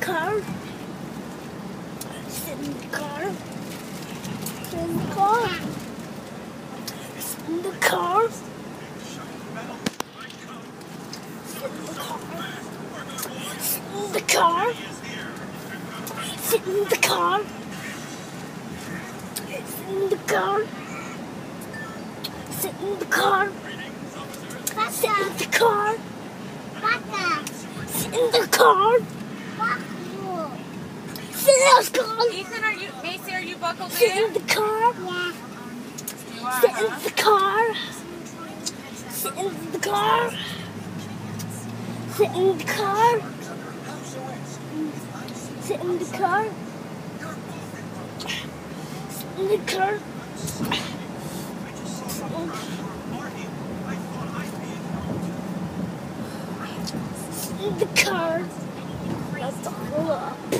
car. Sit in the car. Sit in the car. Sit in the car. Sit in the car. Sit in the car. Sit in the car. Sit in the car. Sit in the car. Sit in the car. Sit in the car. Sit in the car. Ethan, are you, Macy, are you buckled Sit in in? the car. You are, Sit huh? in the car. Sit in the car. Sit in the car. Sit in the car. Sit in the car. Sit in the car. Let's go up.